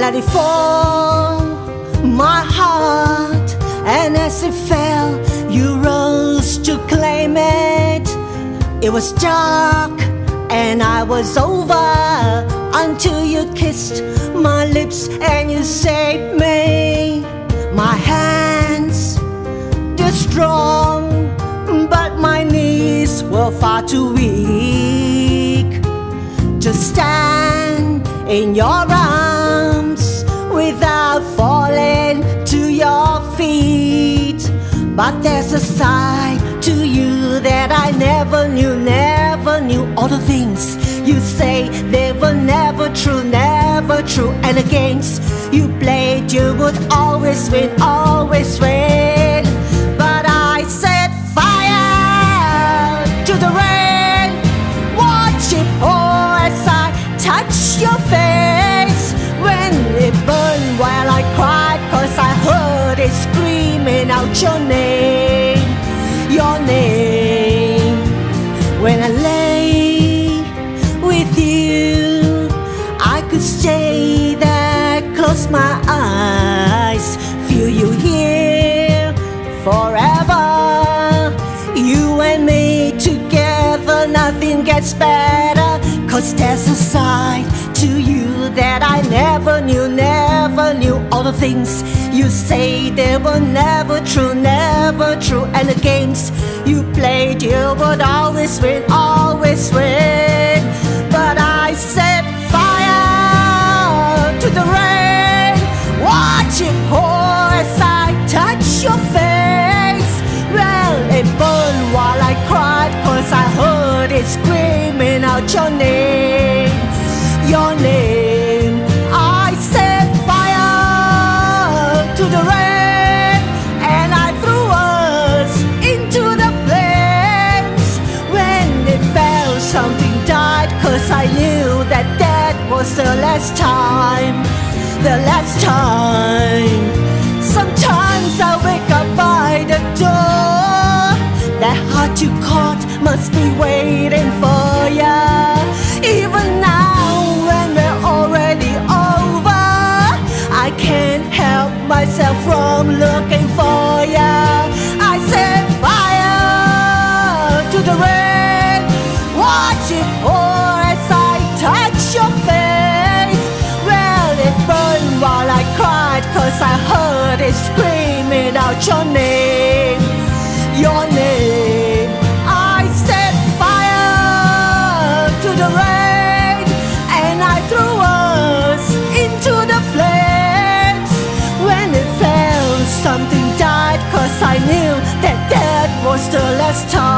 let it fall, my heart. And as it fell, you rose to claim it. It was dark and I was over until you kissed my lips and you saved me. My hands, they're strong, but my knees were far too weak to stand in your arms a side to you that I never knew, never knew. All the things you say, they were never true, never true. And the games you played, you would always win, always win. But I set fire to the rain. Watch it pour as I touch your face. When it burned while I cried, cause I heard it screaming out your name, When I lay with you, I could stay there, close my eyes, feel you here forever. You and me together, nothing gets better. Cause there's a side to you that I never knew, never knew. All the things you say, they were never true, never true. And the games you played, you would always win, always win. But I set fire to the rain. Watch it pour as I touch your face. Well, it burned while I cried, cause I heard it screaming out your name, your name. Cause I knew that that was the last time, the last time. Cried, I heard it screaming out your name, your name. I set fire to the rain, and I threw us into the flames. When it fell, something died, cause I knew that that was the last time.